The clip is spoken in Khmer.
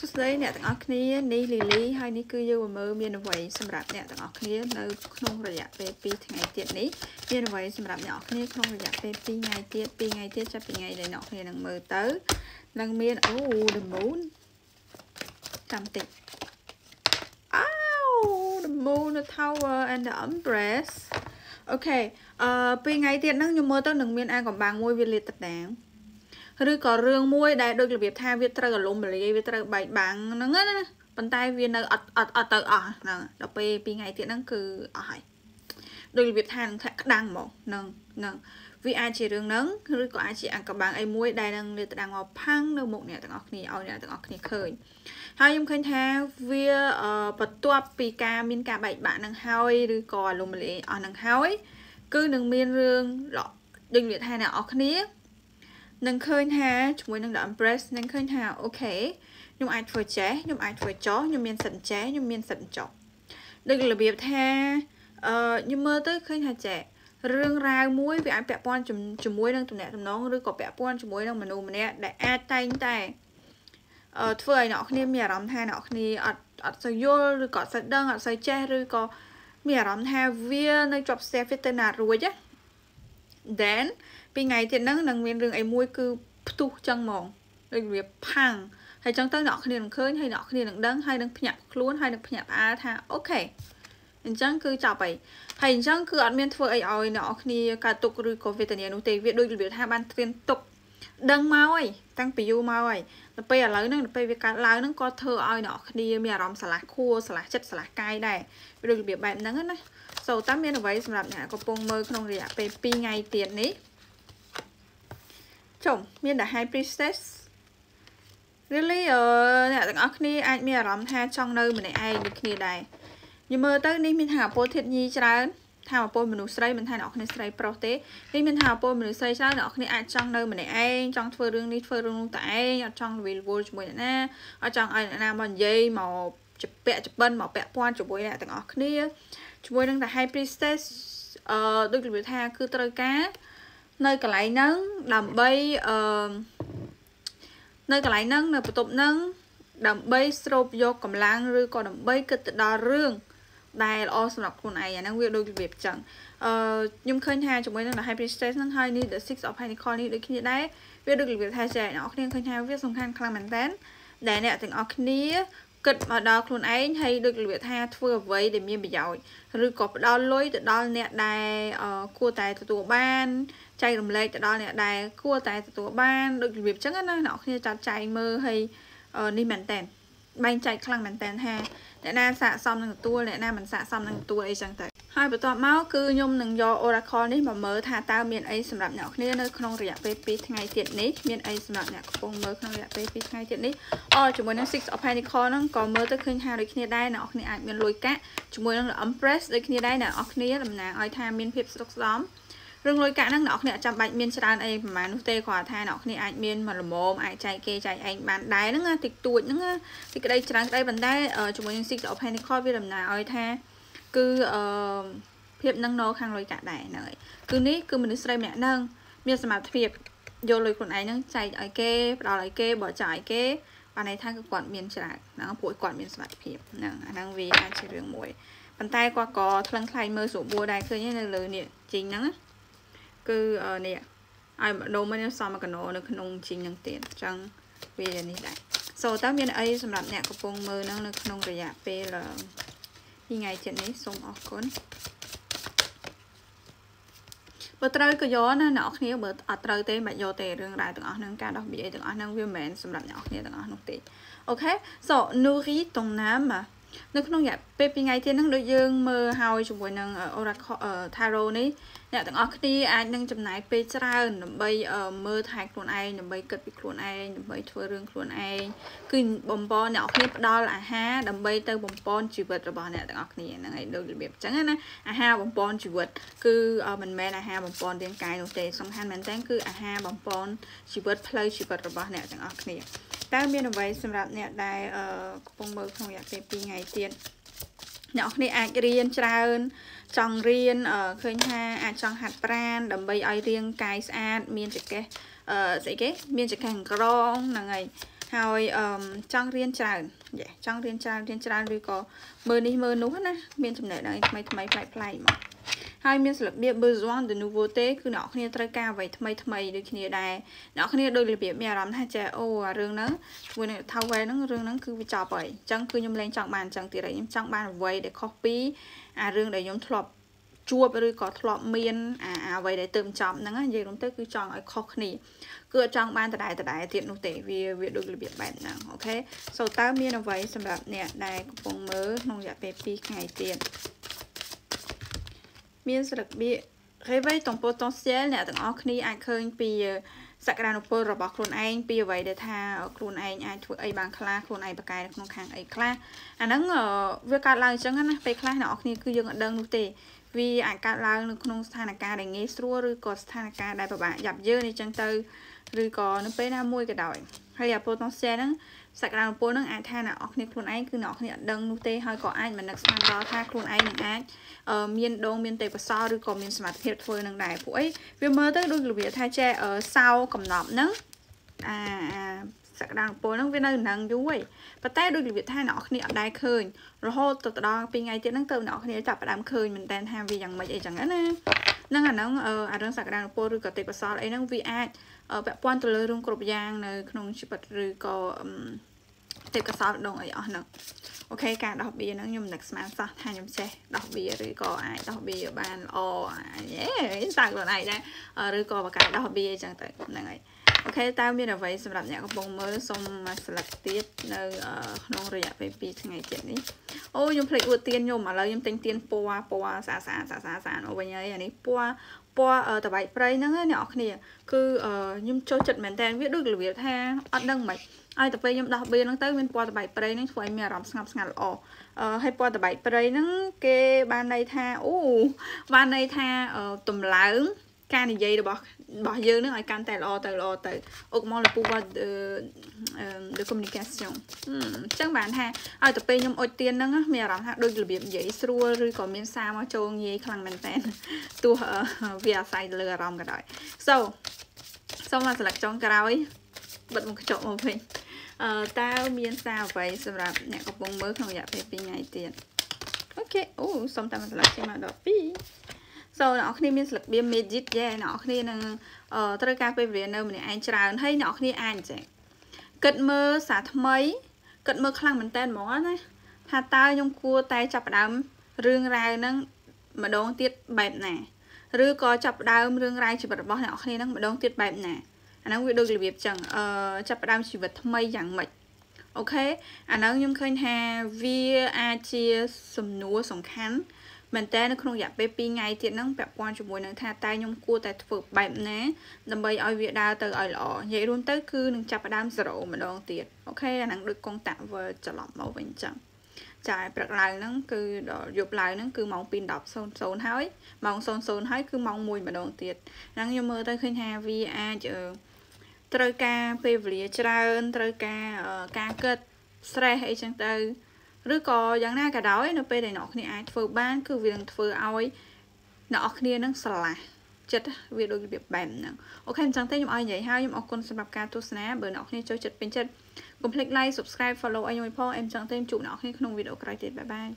សួស្តីអ្នកទាំងអស់គ្នានេះលីលីហើយនេះគឺយើងមើលមានអ្វីសម្រាប់អ្នកទាំងអស់គ្នានៅក្នុងរយៈពេល2ថ្ងៃទៀតនេះមានអ្វីសម្រាប់អ្នកនរគ្នាក្នុងរយៈពេល2ថ្ងៃទៀត2ថ្ងៃទៀតចាប់ពីថ្ងៃដែលអ្នកគ្នានឹងមើលទៅនឹងមានអូ the moon ចាំតិច Ow the moon the tower and the empress អូខេអឺពីថ្ងៃទៀតហ្នឹងខ្ញុំមើលទៅនឹងមានអាកំបាំងមួយវាលាតត្រដាង ឬក៏រឿងមួយដែលដូចរបៀបថាវាត្រូវអលំបលាយវាត្រូវបែកបាំងហ្នឹងណាប៉ុន្តែវានៅអត់អត់អត់ទៅអស់ហ្នឹងដល់ពេលពីថ្ងៃទៀតហ្នឹងគឺអស់ហើយដូចរបៀបថានឹងធ្លាក់ក្តាំងហ្មងហ្នឹងហ្នឹងវាអាចជារឿងហ្នឹងឬក៏អាចជាអង្គបាំងអីមួយដែលនឹងលាតត្រដាងមកផាំងនៅមុខអ្នកទាំងអស់គ្នាឲ្យអ្នកទាំងអស់គ្នាឃើញហើយខ្ញុំឃើញថាវាបន្ទាប់ពីការមានការបែកបាក់នឹងហើយឬក៏អលំលាយអស់នឹងហើយគឺនឹងមានរឿងដូចនិយាយថាអ្នកអស់គ្នា នឹងឃើញថាជាមួយនឹង The Empress នឹងឃើញថាអូខេខ្ញុំអាចធ្វើចេះខ្ញុំអាចធ្វើចោះខ្ញុំមានសិទ្ធិចេះខ្ញុំមានសិទ្ធិចោះដូចរបៀបថាអឺខ្ញុំមើលទៅឃើញថាចេះរឿងរ៉ាវមួយវាអាចពាក់ព័ន្ធជាមួយនឹងតំណែងតំណងឬក៏ពាក់ព័ន្ធជាមួយនឹងមនុស្សម្នាក់ដែលអាចតែងតែអឺធ្វើឲ្យអ្នកគ្នាមានអារម្មណ៍ថាអ្នកគ្នាអត់អត់សូវយល់ឬក៏អត់សូវដឹងអត់សូវចេះឬក៏មានអារម្មណ៍ថាវានៅជាប់ស្ទះវាទៅណារួចណា then ពីថ្ងៃទៀតហ្នឹងនឹងមានរឿងអីមួយគឺផ្ទុះចឹងហ្មងដូចវាផាំងហើយចឹងទៅអ្នកគ្នានឹងឃើញហើយអ្នកគ្នានឹងដឹងហើយនឹងភ្ញាក់ខ្លួនហើយនឹងភ្ញាក់ផ្អើលថាអូខេអញ្ចឹងគឺចប់ហើយហើយអញ្ចឹងគឺអត់មានធ្វើអីឲ្យអ្នកគ្នាកើតទុកឬក៏វេទនានោះទេវាដូចរបៀបថាបានត្រៀមទុក ដឹងមកហើយតាំងពីយូរមកហើយដល់ពេលឥឡូវហ្នឹងដល់ពេលវាកើតឡើងហ្នឹងក៏ធ្វើឲ្យអ្នកគ្នាមានអារម្មណ៍ស្រឡះខួរស្រឡះចិត្តស្រឡះកាយដែរវាដូចរបៀបបែបហ្នឹងណាសូតាមមានអ្វីសម្រាប់អ្នកកំពុងមើលក្នុងរយៈពេល2ថ្ងៃទៀតនេះចុំមាន The High Priestess really អឺអ្នកទាំងអស់គ្នាអាចមានអារម្មណ៍ថាចង់នៅម្នាក់ឯងដូចគ្នាដែរខ្ញុំមើលទៅនេះមានថាអពលធាតញីច្រើន ថាអពលមនុស្សស្រីមិនថាអ្នកគ្នាស្រីប្រុសទេនេះមានថាអពលមនុស្សស្រីច្រើនអ្នកគ្នាអាចចង់នៅម្នាក់ឯងចង់ធ្វើរឿងនេះធ្វើរឿងនោះតែឯងអត់ចង់វិលវល់ជាមួយអ្នកណាអត់ចង់ឲ្យអ្នកណាមកនិយាយមកជពាក់ជបិនមកពាក់ព័ន្ធជាមួយអ្នកទាំងអស់គ្នាជាមួយនឹងតែ High Priestess អឺដូចនិយាយថាគឺត្រូវការនៅកន្លែងហ្នឹងដើម្បីអឺនៅកន្លែងហ្នឹងនៅបន្ទប់ហ្នឹងដើម្បីស្រូបយកកម្លាំងឬក៏ដើម្បីគិតទៅដល់រឿង ដែលល្អសម្រាប់ខ្លួនឯងអាហ្នឹងវាដូចរបៀបចឹងអឺខ្ញុំឃើញថាជាមួយនឹង The High Priestess ហ្នឹងហើយនេះ The Six of Pentacles នេះដូចគ្នាដែរវាដូចរបៀបថាចែកអ្នកនរគ្នាឃើញថាវាសំខាន់ខ្លាំងមែនតើដែលអ្នកទាំងអស់គ្នាគិតមកដល់ខ្លួនឯងហើយដូចរបៀបថាធ្វើអ្វីដែលមានប្រយោជន៍ឬក៏ផ្ដល់លុយទៅដល់អ្នកដែលគួរតែទទួលបានចែករំលែកទៅដល់អ្នកដែលគួរតែទទួលបានដូចរបៀបចឹងណាអ្នកគ្នាចាត់ចែងមើលហើយនេះមែនតើ បែងចែកខ្លាំងមែនតើថាអ្នកណាស័កសមនឹងទទួលអ្នកណាមិនស័កសមនឹងទទួលអីចឹងទៅហើយបន្ទាប់មកគឺខ្ញុំនឹងយក Oracle នេះមកមើលថាតើមានអីសម្រាប់អ្នកគ្នានៅក្នុងរយៈពេល2ថ្ងៃទៀតនេះមានអីសម្រាប់អ្នកកំពុងមើលក្នុងរយៈពេល2ថ្ងៃទៀតនេះអូជាមួយនឹង Six of Pentacles ហ្នឹងក៏មើលទៅឃើញថាដូចគ្នាដែរអ្នកគ្នាអាចមានលុយកាក់ជាមួយនឹង Empress ដូចគ្នាដែរអ្នកគ្នាតំណាងឲ្យថាមានភាពស្រុកស្ដំ រឿងលុយកាក់ហ្នឹងអ្នកគ្នាចាំបាច់មានច្រើនអីប្រហែលនោះទេគ្រាន់ថាអ្នកគ្នាអាចមានមួយលមមអាចចែកគេចែកឯងបានដែរហ្នឹងតិចតួចហ្នឹងតិចក្តីច្រើនក្តីប៉ុន្តែជាមួយនឹង Six of Pentacles វាដំណើរឲ្យថាគឺអឺភាពនឹងណខាងលុយកាក់ដែរហ្នឹងហើយគឺនេះគឺមនុស្សស្រីម្នាក់ហ្នឹងមានសមត្ថភាពយកលុយខ្លួនឯងហ្នឹងចែកឲ្យគេផ្ដល់ឲ្យគេបរិច្ចាគឲ្យគេបានន័យថាគឺគាត់មានច្រើនហ្នឹងពួកគាត់មានសមត្ថភាពហ្នឹងអាហ្នឹងវាអាចជារឿងមួយប៉ុន្តែគាត់ក៏ថ្លឹងថ្លែងមើលស្រួលបួរដែរឃើញនៅលើនេះជីងហ្នឹងណា គឺនេះឲ្យម្ដុំនេះសមកណោនៅក្នុងជីងនឹងទៀតអញ្ចឹងវានេះដែរសូតើមានអីសម្រាប់អ្នកកំពុងមើលនឹងនៅក្នុងរយៈពេលពីថ្ងៃចិត្តនេះសូមអរគុណបើត្រូវក៏យកណាអ្នកគ្នាបើអត់ត្រូវទេមិនយកទេរឿងរ៉ាវទាំងអស់ហ្នឹងការដោះបៀអីទាំងអស់ហ្នឹងវាមិនមែនសម្រាប់អ្នកគ្នាទាំងអស់នោះទេអូខេ so nourrit ton âme នៅក្នុងរយៈពេល2ថ្ងៃទៀតហ្នឹងដូចយើងមើលហើយជាមួយនឹង Oracle Tarot នេះអ្នកទាំងអស់គ្នាអាចនឹងចំណាយពេលច្រើនដើម្បីមើលថែខ្លួនឯងដើម្បីគិតពីខ្លួនឯងដើម្បីធ្វើរឿងខ្លួនឯងគឺបំពន់អ្នកគ្នាផ្ដល់អាហារដើម្បីទៅបំពន់ជីវិតរបស់អ្នកទាំងអស់គ្នាហ្នឹងហើយដូចរបៀបអញ្ចឹងណាអាហារបំពន់ជីវិតគឺមិនមែនអាហារបំពន់រាងកាយនោះទេសំខាន់មែនតើគឺអាហារបំពន់ជីវិតផ្លូវជីវិតរបស់អ្នកទាំងអស់គ្នា តើមានអ្វីសម្រាប់អ្នកដែលកំពុងមើលក្នុងរយៈពេល2ថ្ងៃទៀតអ្នកគ្នាអាចរៀនច្រើន ចង់រៀនឃើញថាអាចចង់ហាត់ប្រាណដើម្បីឲ្យរាងកាយស្អាត មានចង្កេះអឺស្អីគេ មានចង្កេះក្រងហ្នឹងហើយហើយអឺចង់រៀនច្រើនយេចង់រៀនច្រើនរៀនច្រើនឬក៏មើលនេះមើលនោះណាមានចំណេះដឹងថ្មីថ្មីប្លែកប្លែកមក ហើយមានស្លឹកបៀ besoin de nouveauté គឺអ្នកគ្នាត្រូវការអ្វីថ្មីថ្មីដូចគ្នាដែរអ្នកគ្នាដូចរបៀបមានអារម្មណ៍ថាចេះអូអារឿងហ្នឹងជាមួយនឹងថាវ៉ែហ្នឹងរឿងហ្នឹងគឺវាចប់ហើយអញ្ចឹងគឺខ្ញុំលែងចង់បានអញ្ចឹងទៀតហើយខ្ញុំចង់បានអ្វីដែលខុសពីអារឿងដែលខ្ញុំធ្លាប់ជួបឬក៏ធ្លាប់មានអាអ្វីដែលទៅចប់ហ្នឹងនិយាយរួមទៅគឺចង់ឲ្យខុសគ្នាគឺអត់ចង់បានដដែលដដែលទៀតនោះទេវាវាដូចរបៀបបែបហ្នឹងអូខេសូតើមានអ្វីសម្រាប់អ្នកដែលកំពុងមើលក្នុងរយៈពេល2ថ្ងៃទៀត មានស្លឹកបៀ réveil ton potentiel អ្នកទាំងអស់គ្នាអាចឃើញពីសក្តានុពលរបស់ខ្លួនឯងពីអ្វីដែលថាខ្លួនឯងអាចធ្វើអីបានខ្លះខ្លួនឯងបកកែនៅក្នុងខាងអីខ្លះអាហ្នឹងវាកើតឡើងអញ្ចឹងណាពេលខ្លះអ្នកនរគ្នាគឺយើងអត់ដឹងនោះទេវាអាចកើតឡើងនៅក្នុងស្ថានភាពដែលងាយស្រួលឬក៏ស្ថានភាពដែលពិបាកយ៉ាប់យ៉ឺនអញ្ចឹងទៅឬក៏នៅពេលណាមួយក៏ដោយហើយអា potential ហ្នឹងសក្តានុពលហ្នឹងអាចថាអ្នកនរគ្នាខ្លួនឯងគឺអ្នកនរគ្នាអត់ដឹងនោះទេហើយក៏អាចមិននឹកស្មានដល់ថាខ្លួនឯងនឹងអាចមានដងមានទេពកោសលឬក៏មានសមត្ថភាពធ្វើនឹងដែរពួកអីវាមើលទៅដូចរបៀបថាចេះសៅកំណប់ហ្នឹងអា សក្តានុពលហ្នឹងវានៅនឹងយូរហើយប៉ុន្តែដូចរបៀបថាអ្នកនរគ្នាអត់ដែរឃើញរហូតទៅដល់ពីថ្ងៃទៀតហ្នឹងទៅអ្នកនរគ្នាចាប់ផ្ដើមឃើញមែនតើថាវាយ៉ាងម៉េចអីចឹងណាហ្នឹងអាហ្នឹងអារឿងសក្តានុពលឬក៏ទេពកោសលអីហ្នឹងវាអាចពាក់ព័ន្ធទៅលើរឿងគ្រប់យ៉ាងនៅក្នុងជីវិតឬក៏ទេពកោសលដងអីអស់ហ្នឹងអូខេការដោះបៀហ្នឹងខ្ញុំនឹកស្មានសោះថាខ្ញុំចេះដោះបៀឬក៏អាចដោះបៀបានល្អយេសាក់ខ្លួនឯងដែរឬក៏បកាដោះបៀអញ្ចឹងទៅហ្នឹងហើយ អូខេតើមានអ្វីសម្រាប់អ្នកកំពុងមើលសូមមកស្លឹកទៀតនៅក្នុងរយៈពេល2ថ្ងៃទៀតនេះអូខ្ញុំភ្លេចអួតទៀនខ្ញុំឥឡូវខ្ញុំទិញទៀនពណ៌ពណ៌ស្អាតស្អាតស្អាតស្អាតស្អាតអូវិញហើយអានេះពណ៌ពណ៌តបែកព្រៃហ្នឹងអ្នកនរគ្នាគឺខ្ញុំចូលចិត្តមែនតើវាដូចរបៀបថាអត់ដឹងមិនឲ្យទៅពេលខ្ញុំដោះបៀហ្នឹងទៅមានពណ៌តបែកព្រៃហ្នឹងធ្វើឲ្យមានអារម្មណ៍ស្ងប់ស្ងាត់ល្អអឺហើយពណ៌តបែកព្រៃហ្នឹងគេបានន័យថាអូបានន័យថាតម្លើងការនិយាយរបស់ របស់យើងនឹងឲ្យកាន់តែល្អទៅល្អទៅ augmente le pouvoir de de communication អញ្ចឹងបានថាឲ្យទៅពេលខ្ញុំអុជទៀនហ្នឹងមានអារម្មណ៍ថាដូចរបៀបនិយាយស្រួលឬក៏មានសារមកចូលងាយខ្លាំងមែនតើទោះវាអាស្រ័យលើអារម្មណ៍ក៏ដោយ so សូមមកស្លឹកចុងក្រោយបិទមុខកញ្ចក់មកវិញអឺតើមានសារអ្វីសម្រាប់អ្នកកំពុងមើលក្នុងរយៈពេល2ថ្ងៃទៀតអូខេអូសូមតាមស្លឹកជាមកដល់2 so អ្នកនរគ្នាមានស្លឹកបៀ magic យេអ្នកនរគ្នានឹងត្រូវការពេលវេលានៅម្នាក់ឯងច្រើនហើយអ្នកនរគ្នាអាចចេះគិតមើលសារថ្មីគិតមើលខ្លាំងមែនតើហ្មងណាថាតើខ្ញុំគួរតែចាប់ផ្ដើមរឿងរ៉ាវហ្នឹងម្ដងទៀតបែបណាឬក៏ចាប់ផ្ដើមរឿងរ៉ាវជីវិតរបស់អ្នកនរគ្នាហ្នឹងម្ដងទៀតបែបណាអាហ្នឹងវាដូចរបៀបចឹងអឺចាប់ផ្ដើមជីវិតថ្មីយ៉ាងម៉េចអូខេអាហ្នឹងខ្ញុំឃើញថាវាអាចជាសំណួរសំខាន់ មែនតើនៅក្នុងរយៈពេល2ថ្ងៃទៀតហ្នឹងពាក់ព័ន្ធជាមួយនឹងថាតើខ្ញុំគួរតែធ្វើបែបណាដើម្បីឲ្យវាដើរទៅឲ្យល្អនិយាយរួមទៅគឺនឹងចាប់ផ្ដើម0ម្ដងទៀតអូខេអាហ្នឹងដូចកងតាក់វើច្រឡំមកវិញចឹងចាព្រឹកឡើងហ្នឹងគឺដល់យប់ឡើងហ្នឹងគឺម៉ោង2:10:00ហើយម៉ោង00ហើយគឺម៉ោង1ម្ដងទៀតហ្នឹងខ្ញុំមើលទៅឃើញថាវាអាចត្រូវការពេលវេលាច្រើនត្រូវការការគិត stress អីចឹងទៅ ឬក៏យ៉ាងណាក៏ដោយនៅពេលដែលអ្នកគ្នាអាចធ្វើបាន គឺវានឹងធ្វើឲ្យអ្នកគ្នានឹងស្រឡះចិត្តវាដូចរបៀបបែបហ្នឹងអូខេអញ្ចឹងទេខ្ញុំឲ្យនិយាយហើយខ្ញុំអរគុណសម្រាប់ការទស្សនាបើអ្នកគ្នាចូលចិត្តពេញចិត្តកុំភ្លេច like subscribe follow ឲ្យខ្ញុំផងអេមអញ្ចឹងទេជួបអ្នកគ្នាក្នុងវីដេអូក្រោយទៀតបាយបាយ